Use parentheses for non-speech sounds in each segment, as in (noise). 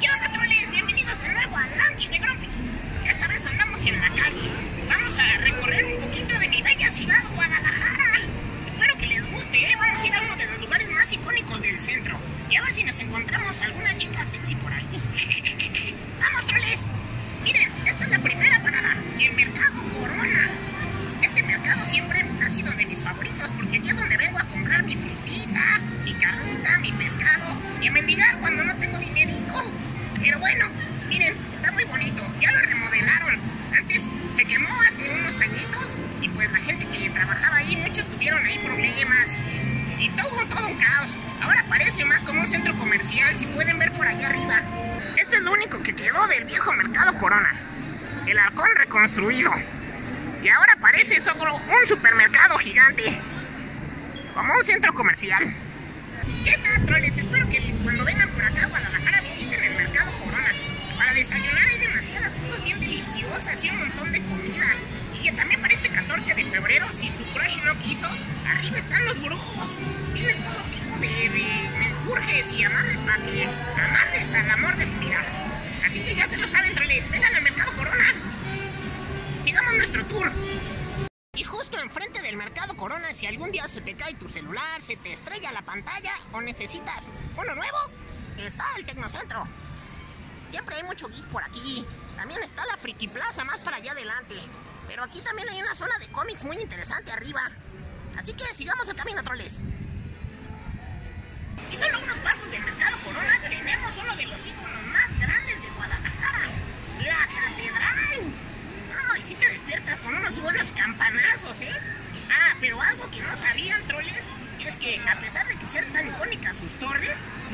¿Qué onda, troles? Bienvenidos de nuevo al Lunch de Grumpy. Esta vez andamos en la calle. Vamos a recorrer un poquito de mi bella ciudad, Guadalajara. Espero que les guste, ¿eh? Vamos a ir a uno de los lugares más icónicos del centro. Y a ver si nos encontramos alguna chica sexy por ahí. (laughs) ¡Vamos, troles! Miren, esta es la primera parada, el Mercado Corona. Este mercado siempre ha sido de mis favoritos a mendigar cuando no tengo dinerito. Pero bueno, miren, está muy bonito. Ya lo remodelaron. Antes se quemó hace unos añitos y pues la gente que trabajaba ahí, muchos tuvieron ahí problemas y, y todo, todo un caos. Ahora parece más como un centro comercial, si pueden ver por allá arriba. Esto es lo único que quedó del viejo mercado Corona. El halcón reconstruido. Y ahora parece solo un supermercado gigante. Como un centro comercial. ¿Qué tal, troles? Espero que cuando vengan por acá a Guadalajara visiten el mercado Corona. Para desayunar hay demasiadas cosas bien deliciosas y un montón de comida. Y también para este 14 de febrero, si su crush no quiso, arriba están los brujos. Tienen todo tipo de, de y amarres para que amarres al amor de tu vida. Así que ya se lo saben, troles. Vengan al mercado Corona. Sigamos nuestro tour. Del Mercado Corona, si algún día se te cae tu celular, se te estrella la pantalla o necesitas uno nuevo, está el Tecnocentro. Siempre hay mucho geek por aquí. También está la Friki Plaza más para allá adelante. Pero aquí también hay una zona de cómics muy interesante arriba. Así que sigamos el camino, troles. Y solo unos pasos del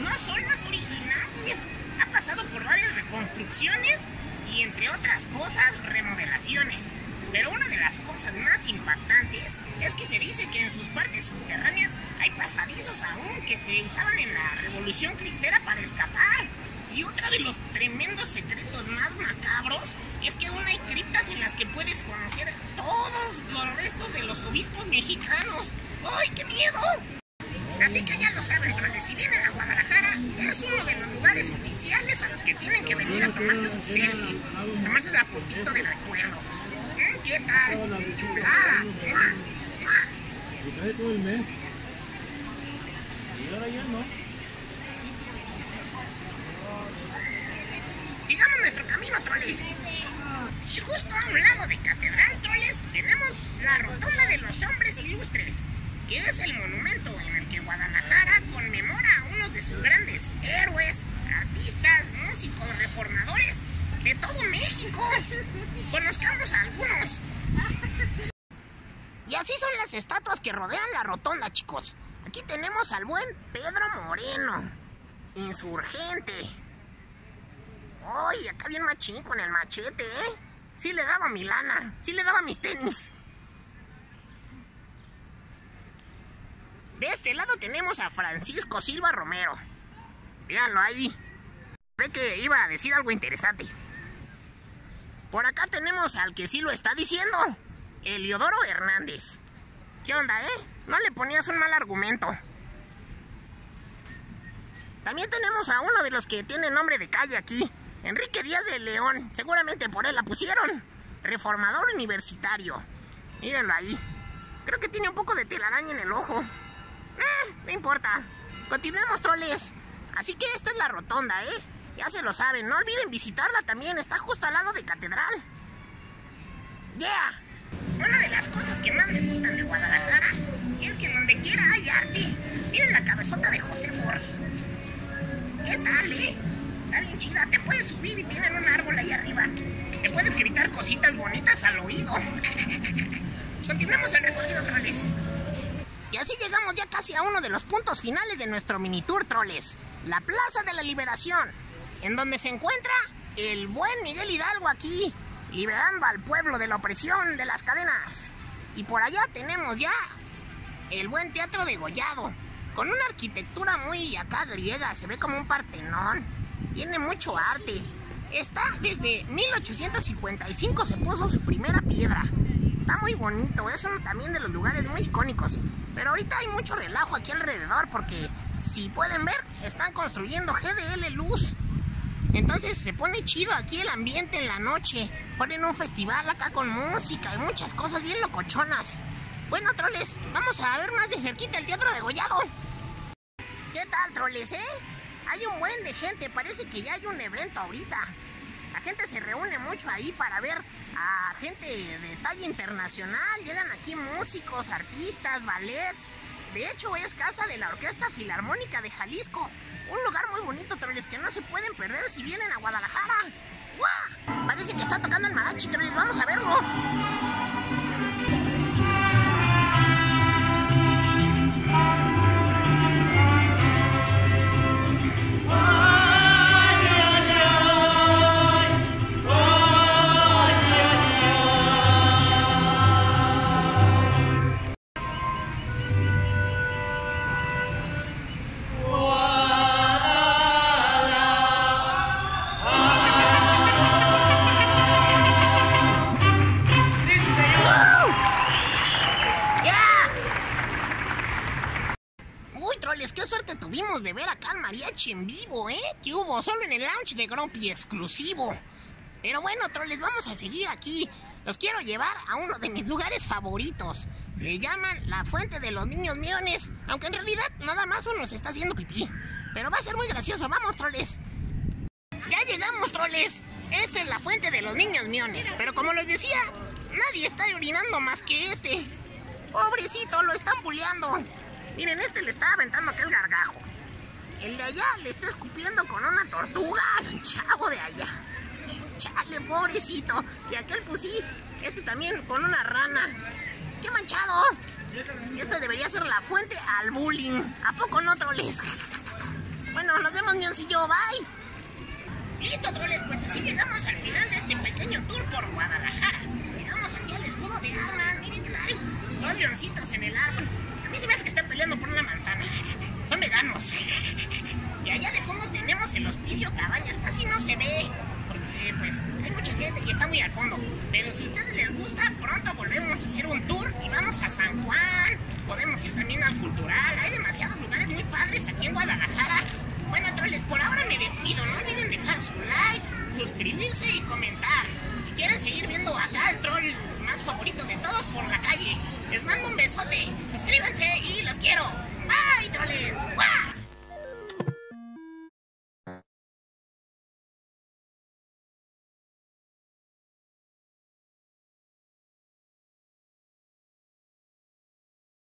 no son las originales. Ha pasado por varias reconstrucciones y entre otras cosas, remodelaciones. Pero una de las cosas más impactantes es que se dice que en sus partes subterráneas hay pasadizos aún que se usaban en la Revolución Cristera para escapar. Y otro de los tremendos secretos más macabros es que aún hay criptas en las que puedes conocer todos los restos de los obispos mexicanos. ¡Ay, qué miedo! Así que ya lo saben, troles, si vienen a Guadalajara, es uno de los lugares oficiales a los que tienen que venir a tomarse su selfie, tomarse la fotito de recuerdo. Mm, ¿Qué tal? ¡Chulada! Sigamos nuestro camino, troles. Y justo a un lado de Catedral, troles, tenemos la Rotonda de los Hombres Ilustres, que es el monumento Guadalajara conmemora a uno de sus grandes héroes, artistas, músicos, reformadores de todo México. Conozcamos a algunos. Y así son las estatuas que rodean la rotonda, chicos. Aquí tenemos al buen Pedro Moreno, insurgente. Ay, acá bien machín con el machete, ¿eh? Sí le daba mi lana, sí le daba mis tenis. De este lado tenemos a Francisco Silva Romero. Míralo ahí. Ve que iba a decir algo interesante. Por acá tenemos al que sí lo está diciendo. Eliodoro Hernández. ¿Qué onda, eh? No le ponías un mal argumento. También tenemos a uno de los que tiene nombre de calle aquí. Enrique Díaz de León. Seguramente por él la pusieron. Reformador universitario. Mírenlo ahí. Creo que tiene un poco de telaraña en el ojo. Eh, no importa. Continuemos, troles. Así que esta es la rotonda, ¿eh? Ya se lo saben. No olviden visitarla también. Está justo al lado de Catedral. ¡Yeah! Una de las cosas que más me gustan de Guadalajara es que donde quiera hay arte. Miren la cabezota de José Force. ¿Qué tal, eh? Está bien chida. Te puedes subir y tienen un árbol ahí arriba. Te puedes gritar cositas bonitas al oído. (laughs) Continuemos el recorrido, troles. Y así llegamos ya casi a uno de los puntos finales de nuestro mini tour, troles. La Plaza de la Liberación, en donde se encuentra el buen Miguel Hidalgo aquí, liberando al pueblo de la opresión de las cadenas. Y por allá tenemos ya el buen Teatro de Gollado, con una arquitectura muy acá griega, se ve como un partenón. Tiene mucho arte. Está desde 1855 se puso su primera piedra. Está muy bonito, es uno también de los lugares muy icónicos. Pero ahorita hay mucho relajo aquí alrededor porque si pueden ver, están construyendo GDL Luz Entonces se pone chido aquí el ambiente en la noche. Ponen un festival acá con música y muchas cosas bien locochonas. Bueno, troles, vamos a ver más de cerquita el Teatro de Gollado. ¿Qué tal, troles, eh? Hay un buen de gente, parece que ya hay un evento ahorita. La gente se reúne mucho ahí para ver a gente de talla internacional. Llegan aquí músicos, artistas, ballets. De hecho, es casa de la Orquesta Filarmónica de Jalisco. Un lugar muy bonito, troles, que no se pueden perder si vienen a Guadalajara. ¡Guau! Parece que está tocando el mariachi, troles. Vamos a verlo. Troles, qué suerte tuvimos de ver acá al mariachi en vivo, ¿eh? Que hubo solo en el lounge de Grumpy exclusivo. Pero bueno, troles, vamos a seguir aquí. Los quiero llevar a uno de mis lugares favoritos. Le llaman la fuente de los niños miones, aunque en realidad nada más uno se está haciendo pipí. Pero va a ser muy gracioso, vamos, troles. Ya llegamos, troles. Esta es la fuente de los niños miones. Pero como les decía, nadie está orinando más que este. Pobrecito, lo están bulleando. Miren, este le está aventando aquel gargajo. El de allá le está escupiendo con una tortuga al chavo de allá. Chale, pobrecito. Y aquel pues sí, este también con una rana. ¡Qué manchado! Esta debería ser la fuente al bullying. ¿A poco no, troles? Bueno, nos vemos, mioncillo. Bye. Listo, troles, pues así llegamos al final de este pequeño tour por Guadalajara. Llegamos aquí al escudo de armas. Miren hay dos leoncitos en el árbol. A mí se me hace que están peleando por una manzana. Y allá de fondo tenemos el hospicio Cabañas. Casi no se ve. Porque pues hay mucha gente y está muy al fondo. Pero si a ustedes les gusta, pronto volvemos a hacer un tour y vamos a San Juan. Podemos ir también al cultural. Hay demasiados lugares muy padres aquí en Guadalajara. Bueno, troles, por ahora me despido. No olviden dejar su like, suscribirse y comentar. Si quieren seguir viendo acá el troll más favorito de todos por la calle, les mando un besote. Suscríbanse y Ah, ¡Ay, Toles!